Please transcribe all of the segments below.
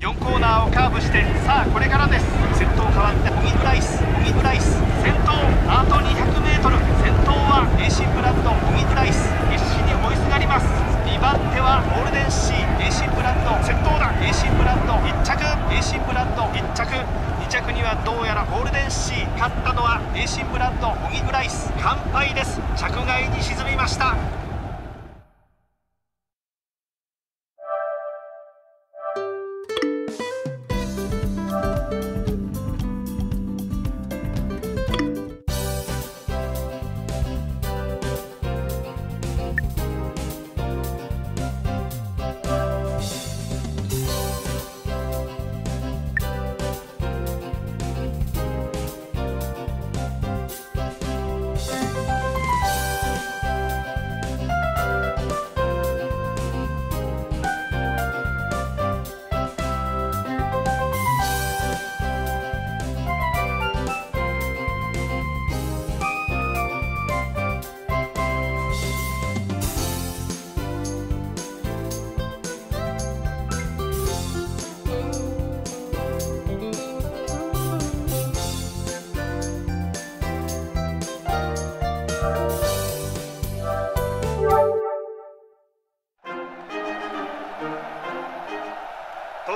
4コーナーをカーブしてさあこれからです。先頭変わってオギブライスオギブライス先頭あと 200m 先頭は AC ブランドオギブライス必死に追いすがります。2番手はゴールデンシー。AC ブランド。先頭だ。AC ブランド。1着。AC ブランド。1着。2着にはどうやらゴールデンシー。勝ったのは AC ブランドオギブライス完敗です。着外に沈みました。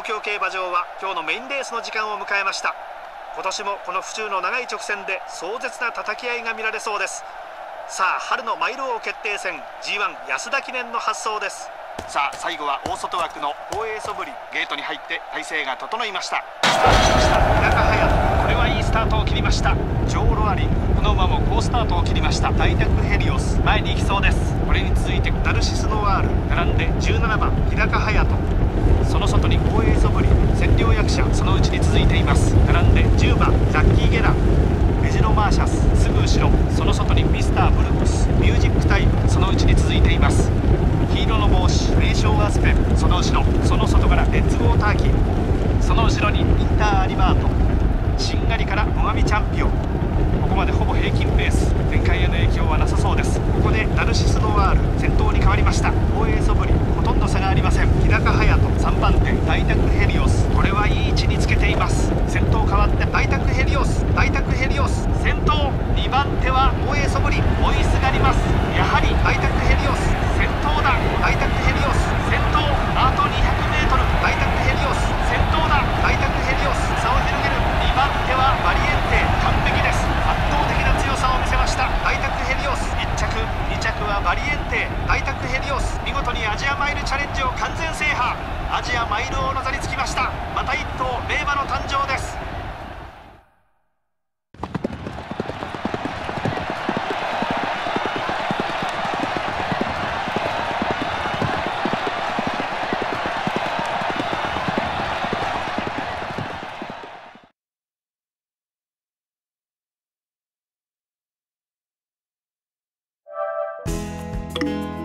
東京競馬場は今日のメインレースの時間を迎えました。今年もこの府中の長い直線で壮絶な叩き合いが見られそうです。さあ春のマイル王決定戦 G1 安田記念の発走です。さあ最後は大外枠の放映素振りゲートに入って体勢が整いました。スタートしました。中隼人これはいいスタートを切りました。ジョー・ロアリンこの馬も好スタートを切りました。ダイタクヘリオス前に行きそうです。これに続いてダルシス・ノワール並んで17番日高隼人。その外に放映素振り占領役者そのうちに続いています。並んで10番ザッキー・ゲランメジロマーシャスすぐ後ろその外にミスター・ブルックスミュージックタイムそのうちに続いています。黄色の帽子名称アスペンその後ろその外からレッツゴーターキーその後ろにインターアリバートしんがりから最上チャンピオン。ここまでほぼ平均ペース。展開への影響はなさそうです。ここでナルシス・ノワール先頭に変わりました。放映素振りリオス見事にアジアマイルチャレンジを完全制覇アジアマイル王の座につきましたまた一頭名馬の誕生ですうん。